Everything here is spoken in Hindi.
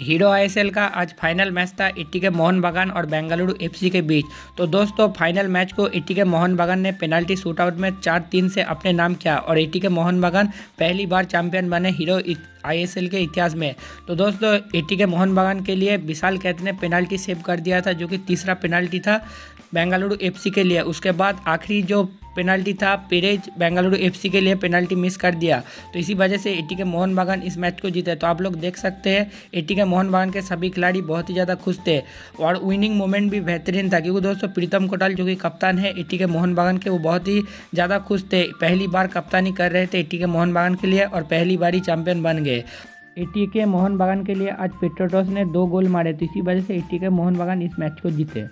हीरो आईएसएल का आज फाइनल मैच था इट्टी के मोहन बागान और बेंगलुरु एफसी के बीच। तो दोस्तों, फाइनल मैच को इट्टी के मोहन बागान ने पेनाल्टी शूटआउट में चार तीन से अपने नाम किया और इट्टी के मोहन बागान पहली बार चैंपियन बने हीरो आईएसएल के इतिहास में। तो दोस्तों इट्टी के मोहन बागान के लिए विशाल कैथ ने पेनाल्टी सेव कर दिया था, जो कि तीसरा पेनाल्टी था बेंगलुरु एफसी के लिए। उसके बाद आखिरी जो पेनल्टी था पेरेज बेंगलुरु एफसी के लिए पेनल्टी मिस कर दिया। तो इसी वजह से एटी के मोहन बागान इस मैच को जीते। तो आप लोग देख सकते हैं एटी के मोहन बागान के सभी खिलाड़ी बहुत ही ज़्यादा खुश थे। और विनिंग मोमेंट भी बेहतरीन था, क्योंकि दोस्तों प्रीतम कोटाल जो कि कप्तान है एटी के मोहन बागान के, वो बहुत ही ज़्यादा खुश थे। पहली बार कप्तानी कर रहे थे एटी के मोहन बागान के लिए और पहली बार ही चैंपियन बन गए। एटी के मोहन बागान के लिए आज पेट्रोटॉस ने दो गोल मारे तो इसी वजह से एटी के मोहन बागान इस मैच को जीते।